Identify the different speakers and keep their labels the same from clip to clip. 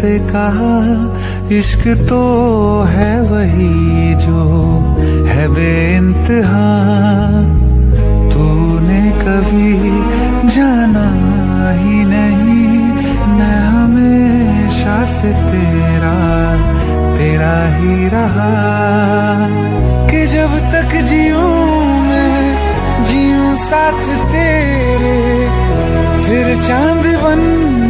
Speaker 1: से कहा, इश्क तो है वही जो है बेइंतहा। तूने कभी जाना ही नहीं, मैं हमेशा से तेरा तेरा ही रहा। कि जब तक जियो मैं, जियो साथ तेरे, फिर चाँद बन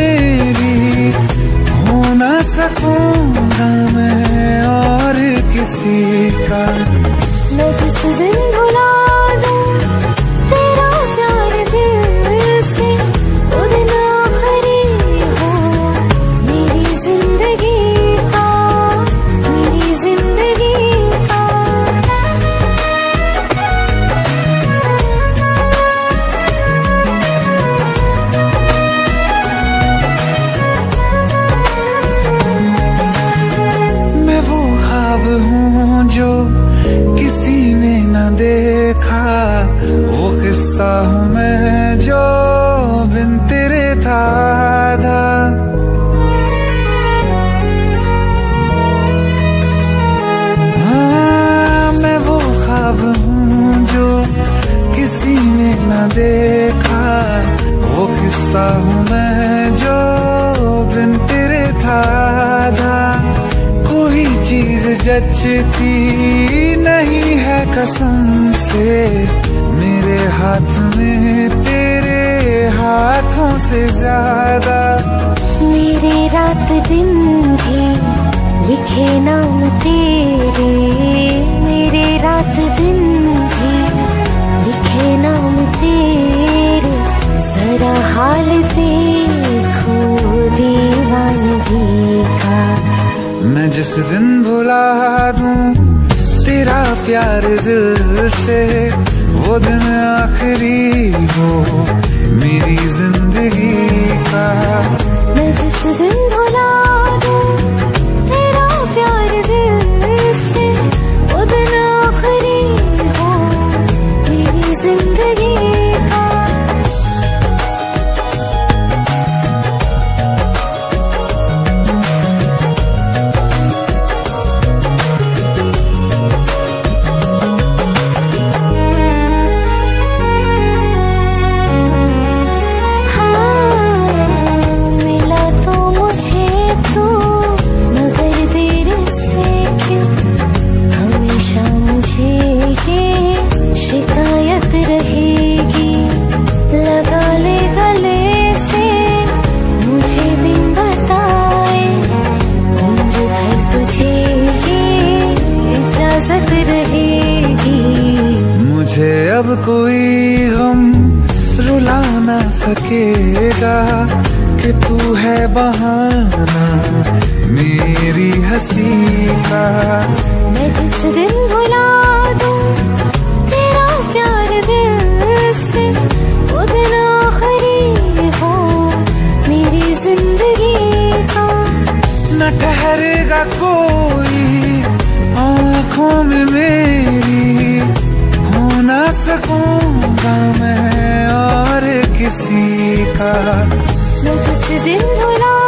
Speaker 1: सकूँगा मैं और किसी का।
Speaker 2: मैं जिस दिन
Speaker 1: चीज़ नहीं है कसम से। मेरे हाथ में तेरे हाथों से ज़्यादा।
Speaker 2: मेरे रात दिन भी लिखे नाम तेरे। मेरे रात दिन भी लिखे नाम तेरे। जरा हाल देखो दीवानगी का।
Speaker 1: मैं जिस दिन दूँ तेरा प्यार दिल से वो दिन आखिरी हो मेरी ज़िंदगी अब कोई हम रुला ना सकेगा कि तू है बहाना मेरी हँसी का।
Speaker 2: मैं जिस दिन भुला दूँ तेरा प्यार दिल से वो दिन आखिरी हो मेरी ज़िंदगी का।
Speaker 1: न ठहरेगा कोई आँखों में मेरी सकूँगा मैं और किसी का।
Speaker 2: मैं जिस दिन भुला